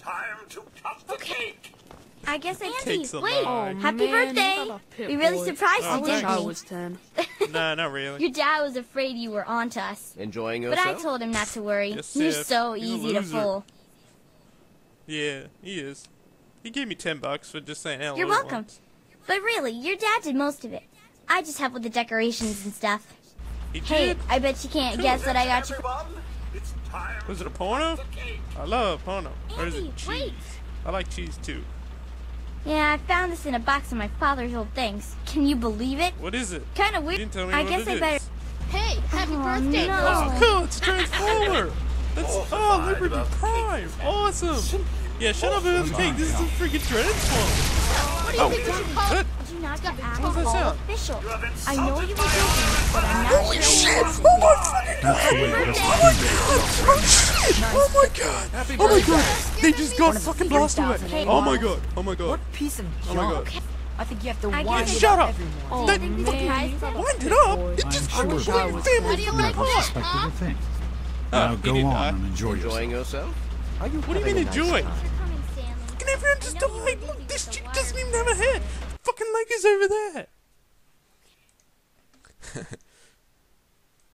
time to cut the cake. I guess I Takes a. Wait, lot. happy man, birthday! what about Pip We really Boy? surprised Oh, you, I wish didn't I we? was 10. Nah, not really. Your dad was afraid you were onto us, Enjoying yourself? but? I told him not to worry. Yes, You're Sif. so He's easy to fool. Yeah, he is. He gave me ten bucks for just saying hello. You're welcome. once. But really, your dad did most of it. I just helped with the decorations and stuff. He Hey, did. I bet you can't guess what I got you. Everyone, it's time Was it a to porno? cut the cake. I love porno. Or is it cheese? wait. I like cheese too. Yeah, I found this in a box of my father's old things. Can you believe it? What is it? Kind of You weird. didn't tell me I what guess it I is. better. Hey, happy Oh, birthday, no. Oh, cool! It's a Transformer. That's Oh, oh, Liberty Prime. Awesome. Yeah, shut up about the cake. This is a freaking Transformer. What do you think we should call it? What? Do not get big out toes. of What's that all sound? official. You I know you were my joking, but my fucking god! Happy birthday! Oh my god! Oh my god! They just got fucking blasted away. Oh my god! Oh my god! What piece of Oh junk? my god! I think you have to wind guess it Shut up up. every. Oh, Do you think we man. surprised them? Wind it up! It I'm just sure fucking wish I was family do you from like the it, past. huh? a thing. Uh, Now go on and enjoy yourself. Enjoying yourself? Are you What do you mean a nice enjoy? time? You're coming, Stanley. Fucking everyone just I died! Look, this chick doesn't even have a head! Fucking leg is over there!